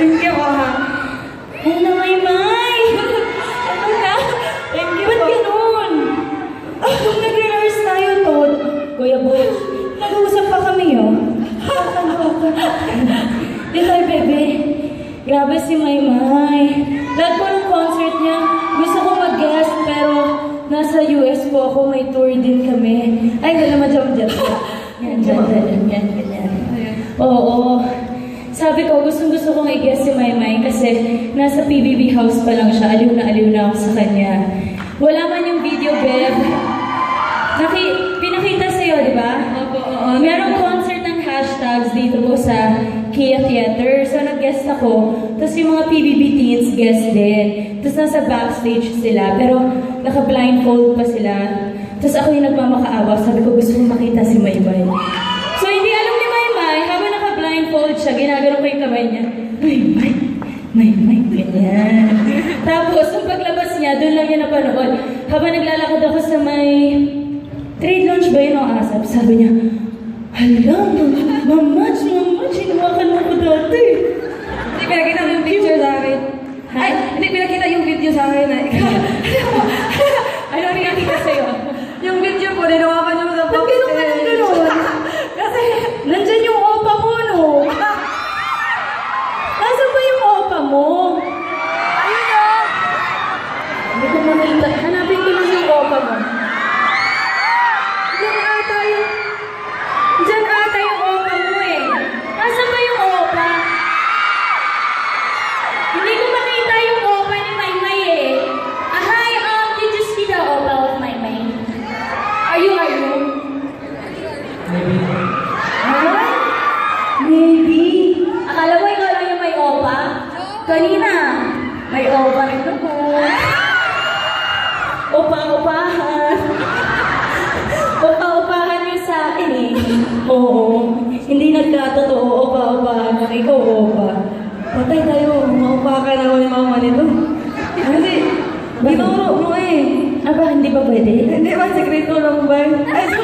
Thank you ha? Hello, may may! Ano na? Thank you Ba't ganun? Kung nag-rehearse tayo to, Kuya Butch, nag-uusap pa kami, oh. Di tayo, bebe. Grabe si Maymay. Lahat po ng concert niya, gusto ko mag-guest, pero nasa US po ako, may tour din kami. Ay, wala naman dyan. Yan, dyan, dyan, yan, ganyan. Oo. Sabi ko, gustong gusto kong i-guess si Maymay kasi nasa PBB house pa lang siya. Aliw na aliw na ako sa kanya. Wala man yung video, Beb. Naki, pinakita sa'yo, di ba? Opo, oo. Merong concert ng hashtags dito po sa Kia Theater. So, nag-guest ako. Tapos yung mga PBB teens guest din. Tapos nasa backstage sila. Pero naka-blindfold pa sila. Tapos ako yung nagmamakaawa. Sabi ko, gusto kong makita si Maymay. Siya, ginagano ko yung kamay niya. Maymay, Maymay, ganyan. Tapos, yung paglabas niya, doon lang niya napanood. Habang naglalakad ako sa may Trade lunch ba yun ang asap? Sabi niya, Hala, mamach, mamach, hinawakan mo ko dati. Hindi pinakita mo yung picture sa akin. Ha? Ay, hindi pinakita yung video sa akin. Ay. Ano ang pinakita sa'yo? yung video po, ninawakan niyo sa Ba't ganun ka ng ganun? Kasi, Nandyan yung opa mo, no? Nasaan ba yung opa mo? ayun o. Hindi ko makita. Hanapin ko lang yung opa mo. Diyan ata yung... Diyan ata yung opa mo eh. Nasaan ba yung opa? Hindi ko makita yung opa ni Maymay eh. Ah, hi, um, did you see the opa of Maymay? Are you, are you? Ah? Maybe. Akala mo ikaw lang yung may opa? Kanina, may opa rin ako. Opa-opahan. Opa-opahan yung sa akin eh. Oo. Hindi nagkatotoo. Opa-opahan lang. Ikaw opa. Patay tayo, maupakan ako ni mama nito. Kasi, binuro mo eh. Aba, hindi ba pwede? Hindi ba, sekreto lang ba? Ay, so,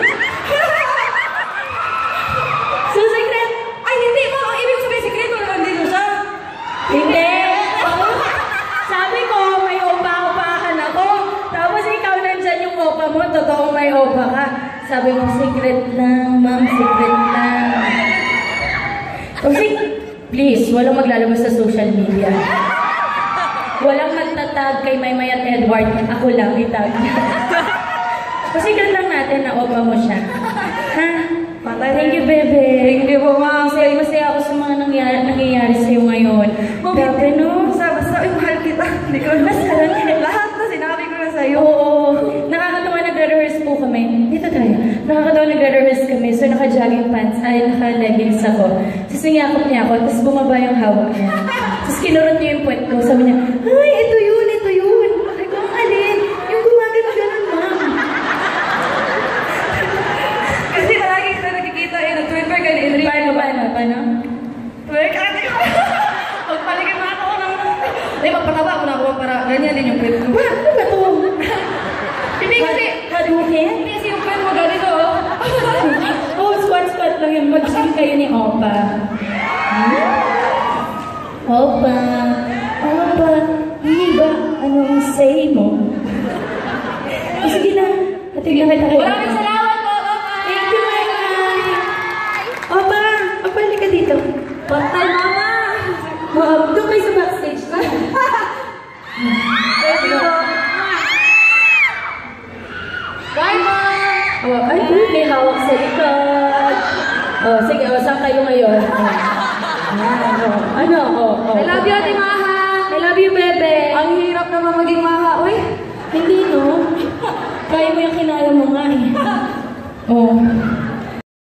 So, secret? ay hindi mo, ang ibig sabihin, sekreto lang dito siya. Hindi. Sabi ko, may opa-opahan ako. Tapos ikaw nandyan yung opa mo. Totoo may opa ka. Sabi ko, secret lang, ma'am, secret lang. Kasi, please, walang maglalabas sa social media. Walang magtatag kay Maymay at Edward. Ako lang itag. Kasi lang natin na opa mo siya. Ha? Patay Thank you, bebe. Thank you po, ma'am. Masaya, masaya ako sa mga nangyari, nangyayari sa'yo ngayon. Grabe, no? Basta, ay, mahal kita. Hindi ko. Nakakatawa nagre-rehearse kami. So, naka-jogging pants. Ay, naka-leggings ako. Tapos niyakap niya ako. Tapos bumaba yung hawak niya. Tapos kinurot niya yung puwet ko. Sabi niya, ay, ito yun, ito yun. Ay, kung alin. Yung gumagano ganun, ma'am. Kasi palagi kita nakikita eh, nag-twerk ka ni Enrique. Paano, paano, paano? Twerk, ate ko. Magpaligid na ako ng... Hindi, magpataba ako na ako para ganyan din yung kwento ko. Opa. Opa, Opa, hindi ba anong say mo? Sige na, hatid na kita kayo. Maraming salamat po, Papa. Thank you, Maymay. Opa, Opa, halika ka dito. Patay, Mama. Oh, doon kayo sa backstage. Thank you. Bye, Mom. Oh, ay, may hawak sa likod. Oh, sige, oh, saan kayo ngayon? Ayan, oh. Ano? Oh, oh. I love you, Ate Maha. I love you, bebe. Ang hirap naman maging maha. Uy, Hindi, no? Kaya mo yung kinaya mo nga eh. Oh.